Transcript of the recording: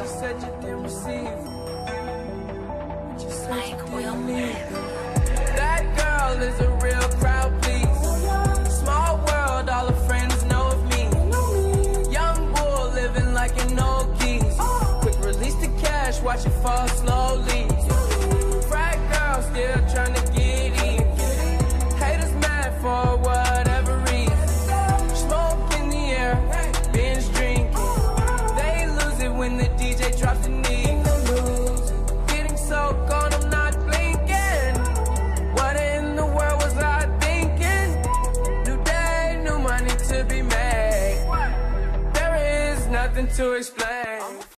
you said you didn't receive. What you said you didn't need. That girl is a real crowd, please. Small world, all her friends know of me. Young bull living like an old geese. Quick release the cash, watch it fall slowly. Frat girl still trying to get in. Haters mad for whatever reason. Smoke in the air, binge drinking. They lose it when the DJ drops the. Getting so gone, I'm not blinking. What in the world was I thinking? New day, new money to be made. There is nothing to explain.